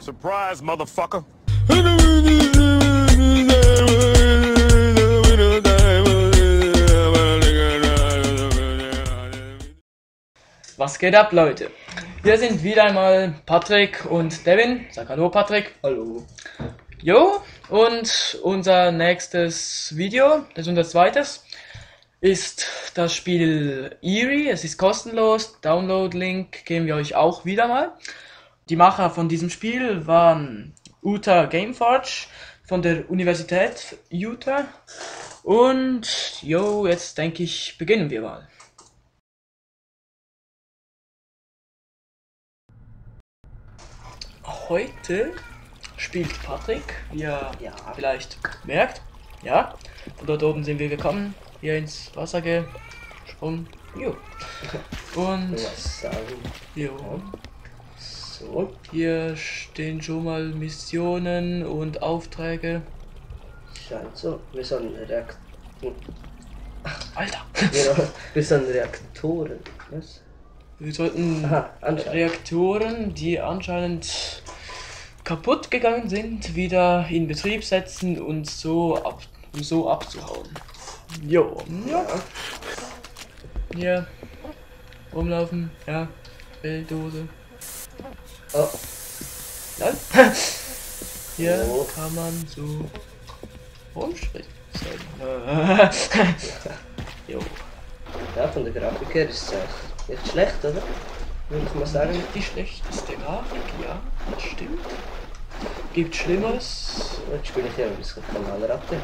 Surprise, motherfucker. Was geht ab, Leute? Hier sind wieder einmal Patrick und Devin. Sag hallo, Patrick. Hallo. Jo, und unser nächstes Video, das ist unser zweites, ist das Spiel Eerie. Es ist kostenlos. Download-Link geben wir euch auch wieder mal. Die Macher von diesem Spiel waren Utah Gameforge von der Universität Utah. Und jo, jetzt denke ich, beginnen wir mal. Heute spielt Patrick, wie ihr Ja. vielleicht merkt. Ja, von dort oben sind wir gekommen, hier ins Wasser gesprungen. Jo. Und Was sagen? jo, So. hier stehen schon mal Missionen und Aufträge. Scheint so. Wir sind Reakt Alter, wir, wir sind Reaktoren. Was? wir sollten Aha. Reaktoren, die anscheinend kaputt gegangen sind, wieder in Betrieb setzen und so ab, um so abzuhauen. Jo, ja. Ja. Hier rumlaufen, ja, Bilddose. Oh, Nein. Hier Oh. kann man so rumspringen. jo. ja, von der Grafik her ist es nicht schlecht, oder? Würde ich mal sagen. Nicht die schlechteste Grafik, ja, das stimmt. Gibt Schlimmeres. Jetzt spiele ich ja ein bisschen Kanalratte. Ja.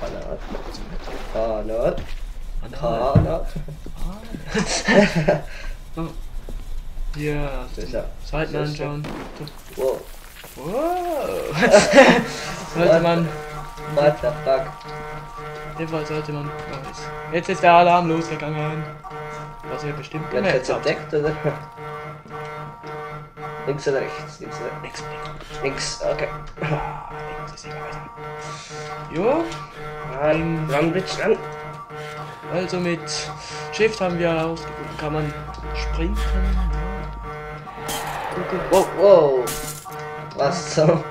Kanal. Kanal. Kanal. Ja, Das ja- Seiten ist ja- anschauen. Wow. Wow. sollte man, What the fuck? Fall sollte man, jetzt- jetzt ist der Alarm losgegangen. Was ihr bestimmt gemerkt jetzt habt. entdeckt, oder? Links oder rechts? Links oder Nix, nix. Links, okay. Ah, links ist egal. Jo, Ran, ran, Bitch, ran. also mit Shift haben wir herausgefunden, kann man springen. Wow, wow. Was so?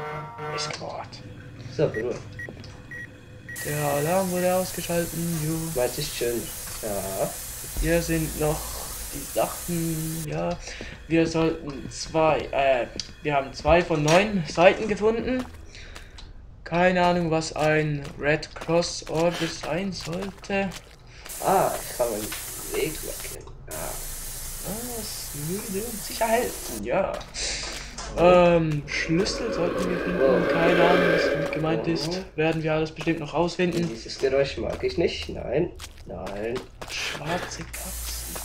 Ist Wort. So, beruhigt. Der Alarm wurde ausgeschalten. Jo. Meins ist schön. Ja. Hier sind noch die Sachen, ja. Wir sollten zwei, äh, wir haben zwei von neun Seiten gefunden. Keine Ahnung, was ein Red Cross Order sein sollte. Ah, ich kann meinen Weg wechseln. Ah. Das würde uns sicher helfen, ja. Ähm, Schlüssel sollten wir finden. Keine Ahnung, was damit gemeint ist. Werden wir alles bestimmt noch rausfinden. Dieses Geräusch mag ich nicht. Nein. Nein. Schwarze Katzen.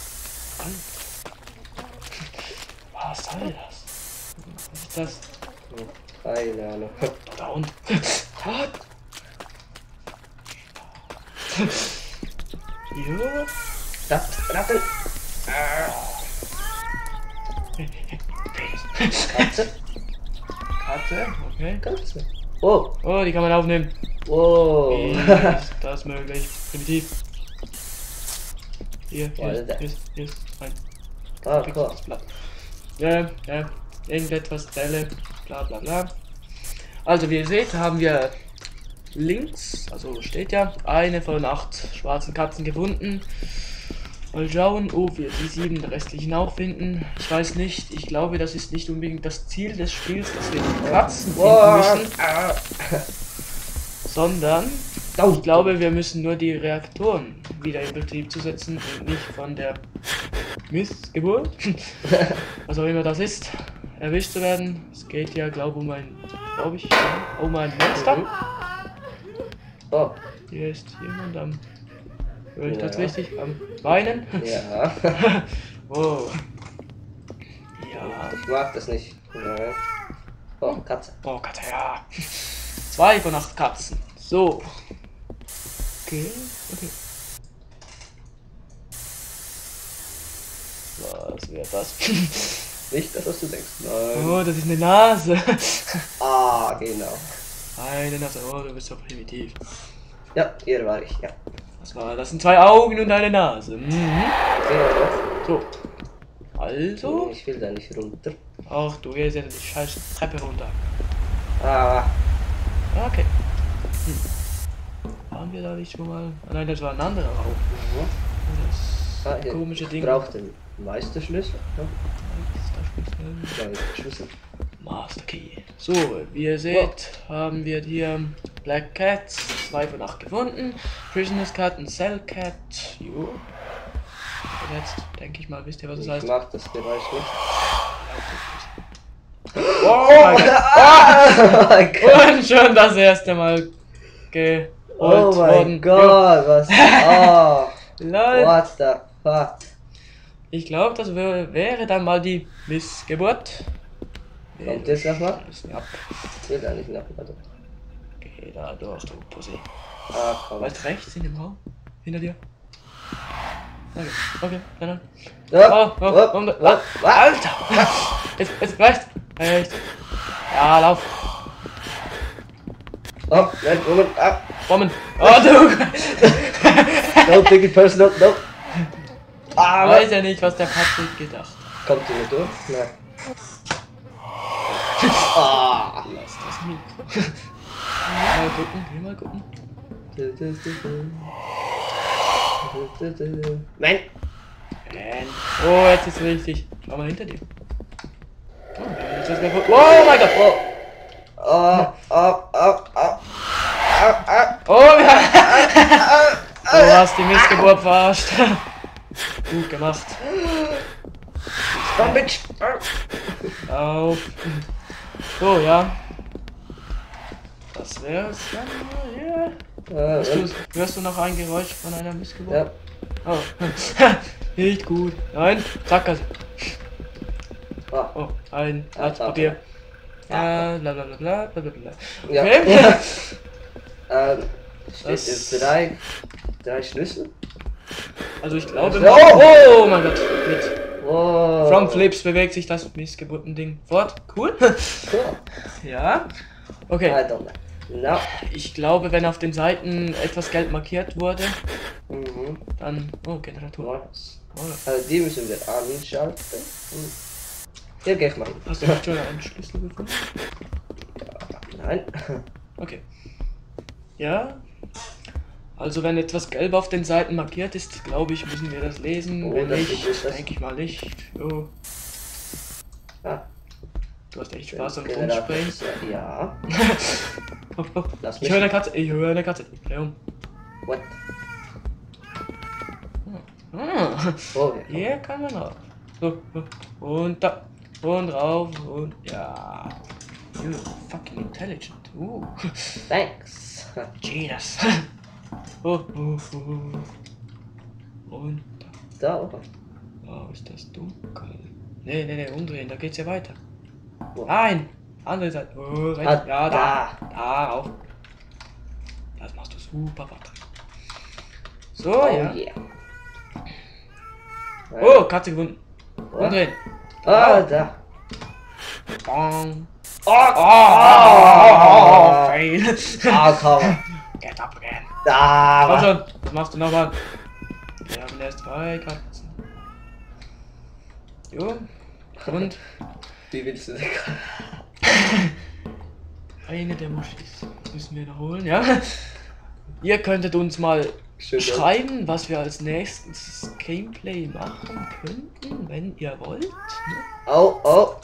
Alter. Was soll das? Was ist das? Keine Ahnung. Da unten. Jo. Rat, Ratten. Katze. Katze, okay. Katze. Oh. Oh, die kann man aufnehmen. Oh. Wie ist das möglich? Primitiv. Hier, hier, ist, hier, ist, hier ist ein ah, Blatt. Ja, ja, irgendetwas Zelle, bla bla bla. Also wie ihr seht, haben wir links, also steht ja, eine von acht schwarzen Katzen gefunden. Mal schauen, ob wir die sieben restlichen auch finden. Ich weiß nicht, ich glaube, das ist nicht unbedingt das Ziel des Spiels, dass wir die Katzen finden müssen, sondern ich glaube, wir müssen nur die Reaktoren wieder in Betrieb zu setzen und nicht von der Missgeburt, was auch immer das ist, erwischt zu werden. Es geht ja, glaube um ein, glaube ich, um ein Monster. Oh. Hier ist jemand am, höre ich das Ja. richtig, am Weinen. Ja. wow. Ja. Ich mag das nicht. Nein. Oh, Katze. Oh, Katze, ja. Zwei von acht Katzen. So. Okay, okay. Was wäre das? Nicht das, was du denkst. Nein. Oh, das ist eine Nase. Ah, genau. Eine Nase. Oh, du bist so primitiv. Ja, hier war ich. Ja. Was war das? sind zwei Augen und eine Nase. Mhm. So. Also, Ich will da nicht runter. ach du gehst ja die scheiß Treppe runter. Ah, Ah, Okay. Hm. Waren wir da nicht schon mal? Ah, nein, das war ein anderer Raum. mhm. Das ah hier. komische Ich Ding. brauch den Meisterschlüssel. Ja, Master da ist der Schlüssel. Key. So, wie ihr seht, haben wir hier Black Cats, 2 von 8 gefunden. Prisoners Cat und Cell Cat. Jo. Und jetzt denke ich mal, wisst ihr, was das Ich heißt? mag das Geräusch nicht. Oh mein Gott. Oh mein Gott! Und schon das erste Mal geholt Oh mein. Gott, was? Oh. Lol. what the fuck? Ich glaube, das wär, wäre dann mal die Missgeburt. Kommt das nochmal? Bisschen ab. Ich will da nicht nach. Warte. Geh da durch, du Pussy. Ah, komm. Weit rechts in dem Raum? Hinter dir? Okay, okay, nein, nein. Oh, oh, oh, was? oh, Was? Alter! Jetzt, jetzt, rechts! Rechts! Ja, lauf! Oh, nein, Moment, ah, Bomben! Oh, du! no, take it personal, no. Ah, was? Weiß ja nicht, was der Patrick gedacht Kommt ihr nicht durch? Nein. Ah. Lass das Mikro. Mal gucken, mal gucken. Nein. Oh, jetzt ist richtig. Schau mal hinter dir. Oh, jetzt ist oh mein Gott! Oh. Oh, oh, oh, oh. Oh, ja. Du hast die Missgeburt verarscht. Gut gemacht. komm, Bitch. Auf. So, ja. Das wär's dann ja. Ah, Hörst du, und? hörst du noch ein Geräusch von einer Missgeburt? Ja. Oh. Nicht gut. Nein, Sackgasse. Ah, Oh, ein Ah, Blatt Papier. Ja. Ja, bla bla bla bla bla bla bla. Ja. Okay. ähm, steht jetzt drei, drei Schlüssel? Also ich glaube. Oh! Oh mein Gott. Mit Oh. From Flips bewegt sich das Missgeburtending fort. Cool. Cool. ja. Okay. No. Ich glaube, wenn auf den Seiten etwas gelb markiert wurde, Mhm. dann. Oh, Generator. Nice. Oh, Also die müssen wir anschalten. Hier geh ich mal hast du schon einen Schlüssel gefunden? Nein. Okay. Ja. Also wenn etwas gelb auf den Seiten markiert ist, glaube ich, müssen wir das lesen. Oh, wenn das nicht, denke ich mal nicht. Jo. Ah, Du hast echt Spaß am. Rumsprayen. Ja. Oh, oh. Lass Ich mich. höre eine Katze. Ich höre eine Katze. Dreh um. What? Ah. Oh, ja. Hier kann man auch. So, so. Und da. Und rauf. Und ja. You fucking intelligent. Uh. Thanks. Genius. Oh, oh, oh. Und Da oben. Oh, ist das dunkel. Nee, nee, nee, umdrehen, da geht's ja weiter. Nein! Andere Seite. Oh, rechts. Ah, ja, da. Da, auf. Das machst du super, Patrick. So, Oh, ja. yeah. Oh, Katze gefunden. Umdrehen. Ah, da. Bong. Oh, Oh, oh, fail. Ah, komm. Get up again. Da. Komm schon, das machst du nochmal. Wir haben erst drei Katzen. Jo. Und Wie willst du? Eine der Muschis. Müssen wir noch holen, ja? Ihr könntet uns mal Schön, schreiben, was wir als nächstes Gameplay machen könnten, wenn ihr wollt. Ne? Oh, oh.